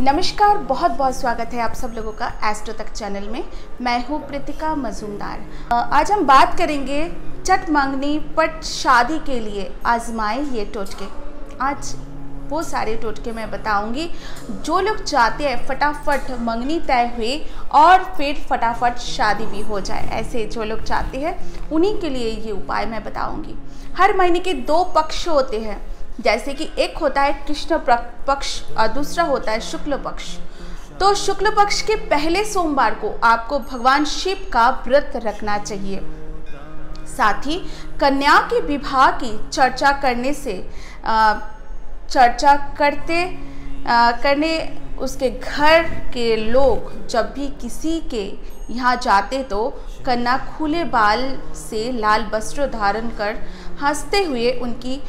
नमस्कार, बहुत बहुत स्वागत है आप सब लोगों का एस्ट्रो तक चैनल में। मैं हूँ प्रीतिका मजूमदार। आज हम बात करेंगे चट मंगनी, पट शादी के लिए आजमाए ये टोटके। आज वो सारे टोटके मैं बताऊँगी। जो लोग चाहते हैं फटाफट मंगनी तय हुए और फिर फटाफट शादी भी हो जाए, ऐसे जो लोग चाहते हैं, उन्हीं के लिए ये उपाय मैं बताऊँगी। हर महीने के दो पक्ष होते हैं। जैसे कि एक होता है कृष्ण पक्ष, और दूसरा होता है शुक्ल पक्ष। तो शुक्ल पक्ष के पहले सोमवार को आपको भगवान शिव का व्रत रखना चाहिए। साथ ही कन्या के विवाह की चर्चा करने से चर्चा करते करने उसके घर के लोग जब भी किसी के यहाँ जाते तो कन्या खुले बाल से लाल वस्त्र धारण कर हँसते हुए उनकी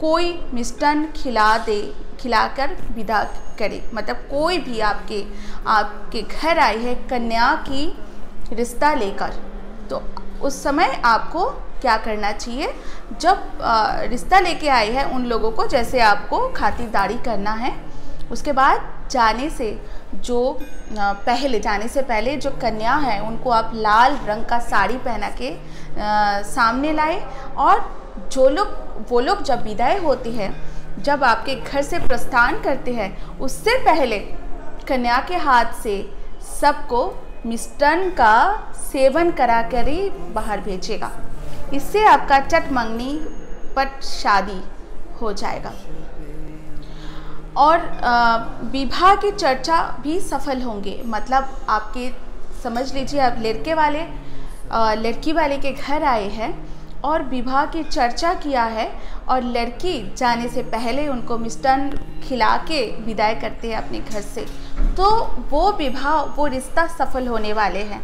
कोई मिष्टान खिला दे, खिलाकर विदा करे। मतलब कोई भी आपके आपके घर आई है, कन्या की रिश्ता लेकर। तो उस समय आपको क्या करना चाहिए? जब रिश्ता लेके आई है उन लोगों को, जैसे आपको खातिरदारी करना है, उसके बाद जाने से जो पहले, जाने से पहले जो कन्या है, उनको आप लाल रंग का साड़ी पहना के सामने लाए और जो लोग, वो लोग जब विदाई होती है, जब आपके घर से प्रस्थान करते हैं, उससे पहले कन्या के हाथ से सबको मिष्टान का सेवन करा कर ही बाहर भेजेगा। इससे आपका चट मंगनी पट शादी हो जाएगा। और विवाह की चर्चा भी सफल होंगे। मतलब आपके, समझ लीजिए, आप लड़के वाले लड़की वाले के घर आए हैं और विवाह की चर्चा किया है और लड़की जाने से पहले उनको मिष्टान खिला के विदाई करते हैं अपने घर से। तो वो विवाह वो रिश्ता सफल होने वाले हैं।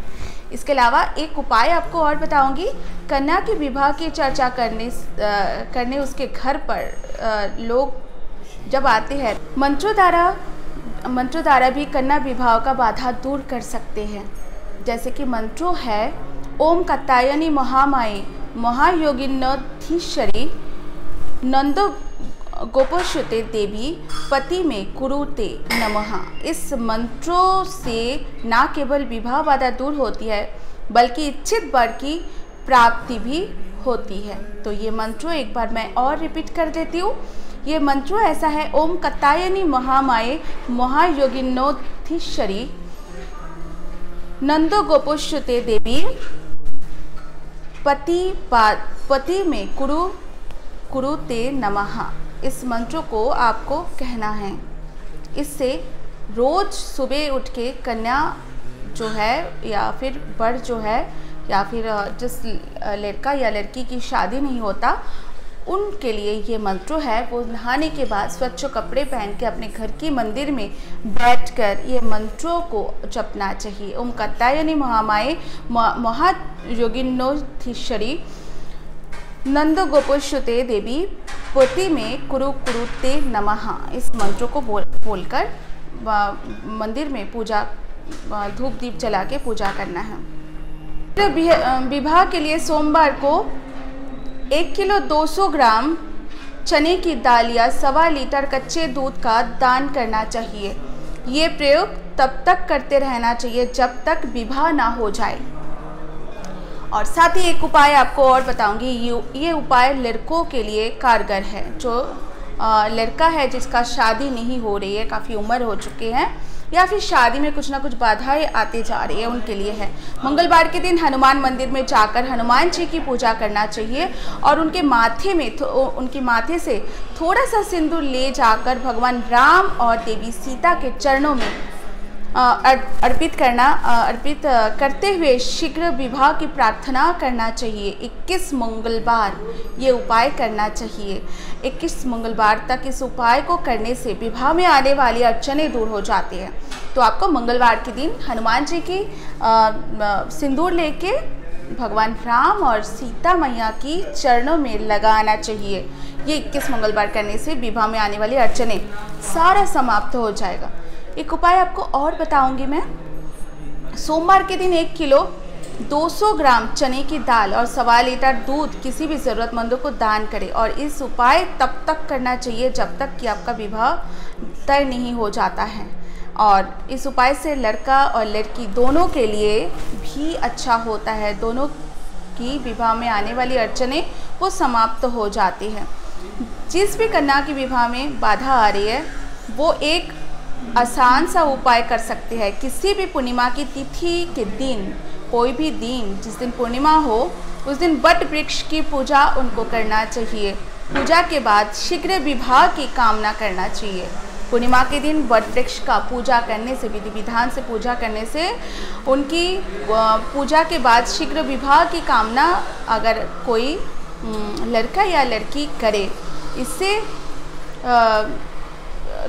इसके अलावा एक उपाय आपको और बताऊँगी। कन्या के विवाह की चर्चा करने अ, करने उसके घर पर अ, लोग जब आते हैं मंत्रों द्वारा मंत्रों द्वारा भी कन्या विवाह का बाधा दूर कर सकते हैं। जैसे कि मंत्रों है ओम कत्तायनी महामाई महायोगिनधीश्वरी नंदो गोपोश्रुते देवी पति में कुरुते नमः। इस मंत्रों से ना केवल विवाह बाधा दूर होती है, बल्कि इच्छित वर की प्राप्ति भी होती है। तो ये मंत्रों एक बार मैं और रिपीट कर देती हूँ। ये मंत्रों ऐसा है, ओम कत्तायनी महामाए महायोगिनोधीश्वरी नंदो गोपोश्रुते देवी पति पति में कुरु कुरु ते नमः। इस मंत्र को आपको कहना है। इससे रोज सुबह उठ के कन्या जो है, या फिर बड़ जो है, या फिर, जिस लड़का या लड़की की शादी नहीं होता उनके लिए ये मंत्र है, वो नहाने के बाद स्वच्छ कपड़े पहन के अपने घर की मंदिर में बैठकर ये मंत्रों को जपना चाहिए। ओम कत्तायनी महामाए महायोगिनोधीश्वरी नंद गोपोश्रुते देवी, पोती में कुरु कुरुते नमः। इस मंत्रों को बोल, बोलकर मंदिर में पूजा धूप दीप जला के पूजा करना है। विवाह के लिए सोमवार को एक किलो 200 ग्राम चने की दाल या सवा लीटर कच्चे दूध का दान करना चाहिए। ये प्रयोग तब तक करते रहना चाहिए जब तक विवाह ना हो जाए। और साथ ही एक उपाय आपको और बताऊँगी। ये उपाय लड़कों के लिए कारगर है। जो लड़का है जिसका शादी नहीं हो रही है, काफ़ी उम्र हो चुकी हैं। या फिर शादी में कुछ ना कुछ बाधाएँ आती जा रही है, उनके लिए है। मंगलवार के दिन हनुमान मंदिर में जाकर हनुमान जी की पूजा करना चाहिए और उनके माथे में उनके माथे से थोड़ा सा सिंदूर ले जाकर भगवान राम और देवी सीता के चरणों में अर्पित करना अर्पित करते हुए शीघ्र विवाह की प्रार्थना करना चाहिए। 21 मंगलवार ये उपाय करना चाहिए। 21 मंगलवार तक इस उपाय को करने से विवाह में आने वाली अड़चने दूर हो जाती हैं। तो आपको मंगलवार के दिन हनुमान जी की सिंदूर लेके भगवान राम और सीता मैया की चरणों में लगाना चाहिए। ये 21 मंगलवार करने से विवाह में आने वाली अड़चने सारा समाप्त हो जाएगा। एक उपाय आपको और बताऊँगी मैं। सोमवार के दिन एक किलो 200 ग्राम चने की दाल और सवा लीटर दूध किसी भी ज़रूरतमंदों को दान करें और इस उपाय तब तक करना चाहिए जब तक कि आपका विवाह तय नहीं हो जाता है। और इस उपाय से लड़का और लड़की दोनों के लिए भी अच्छा होता है। दोनों की विवाह में आने वाली अड़चने वो समाप्त हो जाती हैं। जिस भी कन्या की विवाह में बाधा आ रही है, वो एक आसान सा उपाय कर सकते हैं। किसी भी पूर्णिमा की तिथि के दिन, कोई भी दिन, जिस दिन पूर्णिमा हो, उस दिन बट वृक्ष की पूजा उनको करना चाहिए। पूजा के बाद शीघ्र विवाह की कामना करना चाहिए। पूर्णिमा के दिन वट वृक्ष का पूजा करने से, विधि विधान से पूजा करने से उनकी पूजा के बाद शीघ्र विवाह की कामना अगर कोई लड़का या लड़की करे, इससे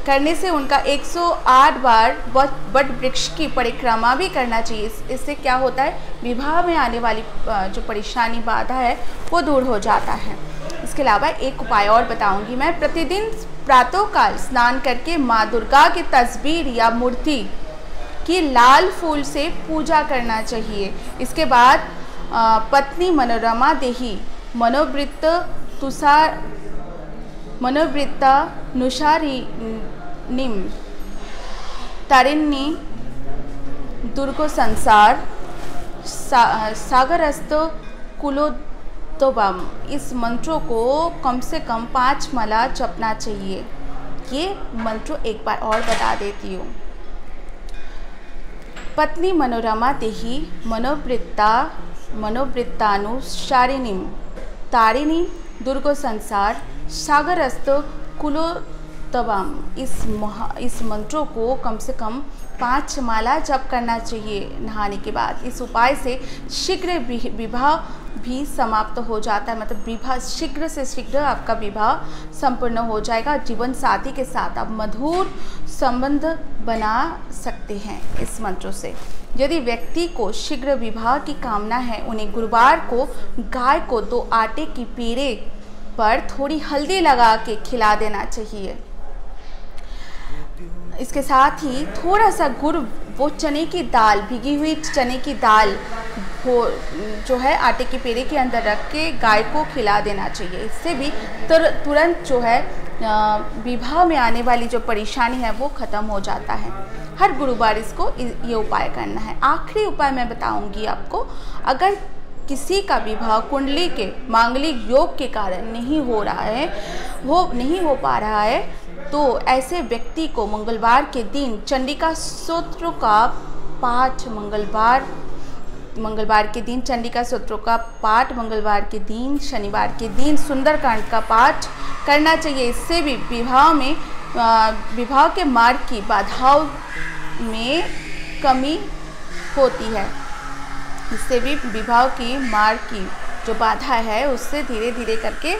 करने से उनका 108 बार वट वृक्ष की परिक्रमा भी करना चाहिए। इससे क्या होता है? विवाह में आने वाली जो परेशानी, बाधा है, वो दूर हो जाता है। इसके अलावा एक उपाय और बताऊँगी मैं। प्रतिदिन प्रातःकाल स्नान करके माँ दुर्गा की तस्वीर या मूर्ति की लाल फूल से पूजा करना चाहिए। इसके बाद पत्नी मनोरमा देही, मनोवृत्त, तुषार मनोवृत्ता नुषारी निम। तारिणी दुर्गो संसार सा, सागरस्त कुलोत्तम इस मंत्रों को कम से कम पाँच माला जपना चाहिए। ये मंत्र एक बार और बता देती हूँ। पत्नी मनोरमा देही मनोवृत्ता मनोवृत्तानुसारिणी तारिणी दुर्गो संसार सागरस्त कुलो तवाम इस महा, इस मंत्रों को कम से कम पाँच माला जप करना चाहिए नहाने के बाद। इस उपाय से शीघ्र विवाह भी समाप्त हो जाता है। मतलब विवाह शीघ्र से शीघ्र आपका विवाह संपूर्ण हो जाएगा। जीवन साथी के साथ आप मधुर संबंध बना सकते हैं इस मंत्रों से। यदि व्यक्ति को शीघ्र विवाह की कामना है, उन्हें गुरुवार को गाय को दो आटे की पीरे पर थोड़ी हल्दी लगा के खिला देना चाहिए। इसके साथ ही थोड़ा सा गुड़ वो चने की दाल भिगी हुई चने की दाल वो जो है आटे के पेड़े के अंदर रख के गाय को खिला देना चाहिए। इससे भी तुर, तुरंत जो है विवाह में आने वाली जो परेशानी है वो ख़त्म हो जाता है। हर गुरुवार इसको ये उपाय करना है। आखिरी उपाय मैं बताऊँगी आपको। अगर किसी का विवाह कुंडली के मांगलिक योग के कारण नहीं हो रहा है वो नहीं हो पा रहा है तो ऐसे व्यक्ति को मंगलवार के दिन चंडिका सूत्र का पाठ मंगलवार मंगलवार के दिन, चंडिका सूत्रों का पाठ मंगलवार के दिन, शनिवार के दिन सुंदरकांड का पाठ करना चाहिए। इससे भी विवाह में विवाह के मार्ग की बाधाओं में कमी होती है। इससे भी विवाह की मार्ग की जो बाधा है, उससे धीरे धीरे करके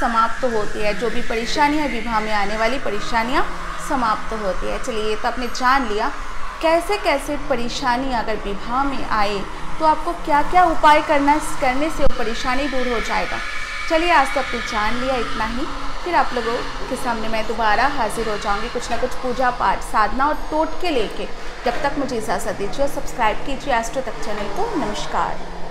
समाप्त तो होती है। जो भी परेशानियाँ विवाह में आने वाली परेशानियाँ समाप्त तो होती है। चलिए, ये तो आपने जान लिया। कैसे कैसे परेशानी अगर विवाह में आए तो आपको क्या क्या उपाय करना, करने से वो परेशानी दूर हो जाएगा? चलिए, आज तो आपने जान लिया, इतना ही। फिर आप लोगों के सामने मैं दोबारा हाजिर हो जाऊँगी। कुछ ना कुछ पूजा पाठ, साधना और टोट के लेके। जब तक मुझे इजाज़त दीजिए सब्सक्राइब कीजिए एस्ट्रो तक चैनल को। नमस्कार।